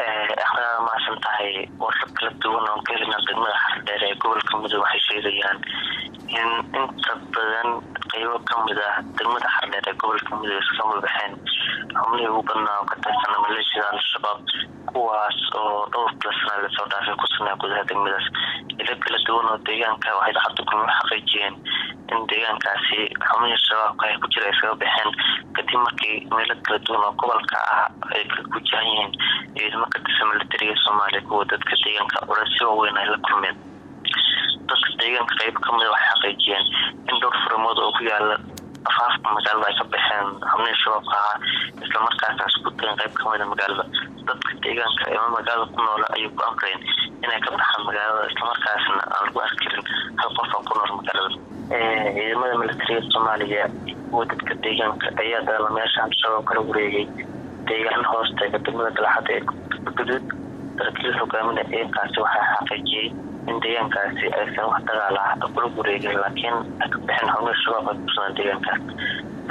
akhriada maasan tahay warshab kala duwan oon ka helina degmada xardheer ee gobolka mudug waxay sheegayaan in inta badan qeybo ka mid ah degmada xardheer ee gobolka mudug iska mabaxeen xubnihii ugu badnaa oo ka tirsana maleeshiyada al-shabaab kuwaas oo dhowr kala sana la soo dhaafay ku sugnaa gudaha degmadaas ilo kala duwan oo deegaanka waxay kulmo xaqiijiyeen in deegaankaasi xubnihii shabaabka ay ku jira ay baxeen kadib markii meelo kala duwan oo gobolka ah ay ka gujahan yihiin ciidamo ka tirsan militariga soomaaliya kuwa dadka deegaanka culeysyo waaweyn ay la kulmeen. Dadka deegaanka qeyb kamida waxay xaqiijiyeen in dhowr furimood oo ku yaalla afaafka magaalada ay ka baxeen xubnihii shabaabka ahaa islamarkaasna isku dayen qeyb kamida magaalada dadka deegaanka ee magaalada ku noola ayay ku amreen inay ka baxaan magaalada. Islamarkaasna aan lagu arkirin hal qof oo ku nool magaalada. Ciidamada militariga soomaaliya kuwa dadka deegaanka ayaa dagaalamayaasha al-shabaab kala wareegay deegaano hoosteega degmada galaxada ee guduud. Saraakiil hogaamina eekaasi waxaa xaqiijiyey in deegaankaasi aysan wax dagaal ah kula wareegin laakiin ay ka baxeen xubnihii shabaab ay kusugan deegaankaas.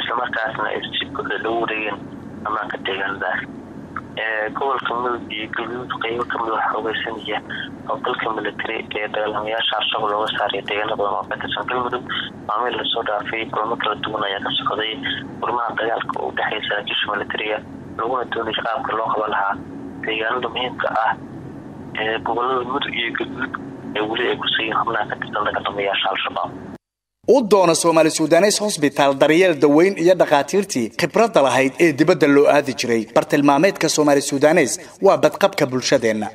Islamarkaasna ay si buuxda lagu wareegeen ammaanka deegaanadaas gobolka mudug iyo gaduud qeybo ka mid waxaa ogeysanaya howlgalka militari ee dagaalamayaasha al-shabaab looga saaraya deegaano badan oo ka tirsan galmudug maamil la soo dhaafay kulamo kala duwan ayaa ka socday. Gurmaha dagaalka oo udhexeeya saraakiisha militariga laguna doonay qaabka loo qaba lahaa deegaanada muhiimka ah ee gobollada mudug iyo gaduud ee weli ay kusugiin xubnaha ka tirsan dagaalamayaasha al-shabaab u doona soomaali sudanes hosbitaal daryeel daweyn iyo dhakhaatiirtii khibradda lahayd ee dibadda loo aadi jiray. Bartilmaameedka soomaali sudanes waa badqabka bulshadeenna